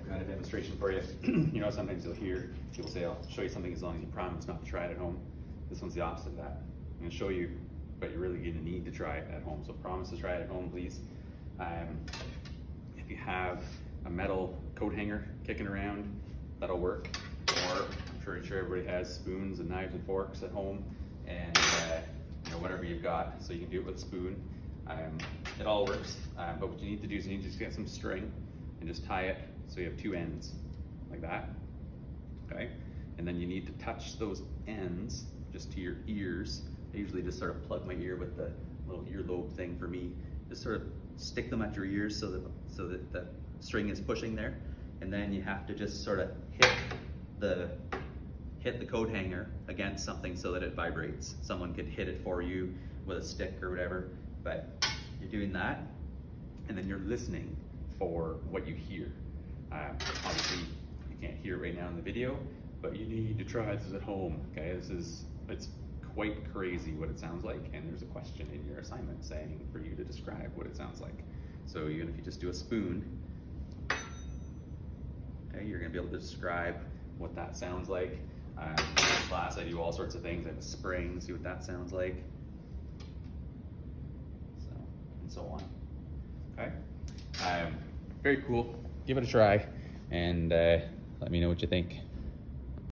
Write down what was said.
I've got a demonstration for you. you know, sometimes you'll hear people say, I'll show you something as long as you promise not to try it at home. This one's the opposite of that. I'm gonna show you, but you're really gonna need to try it at home. So promise to try it at home, please. Um, if you have a metal coat hanger kicking around, that'll work. Or I'm sure, sure everybody has spoons and knives and forks at home and uh, you know, whatever you've got. So you can do it with a spoon. Um, it all works. Um, but what you need to do is you need to just get some string and just tie it so you have two ends like that. Okay. And then you need to touch those ends just to your ears. I usually just sort of plug my ear with the little earlobe thing for me. Just sort of stick them at your ears so that so that the string is pushing there. And then you have to just sort of hit the hit the coat hanger against something so that it vibrates. Someone could hit it for you with a stick or whatever, but you're doing that and then you're listening for what you hear. Um, obviously, you can't hear it right now in the video, but you need to try this at home, okay? This is, it's quite crazy what it sounds like, and there's a question in your assignment saying for you to describe what it sounds like. So even if you just do a spoon, okay, you're gonna be able to describe what that sounds like. In class, I do all sorts of things. I have a spring, see what that sounds like. So, and so on. Okay? Um, very cool. Give it a try and uh, let me know what you think.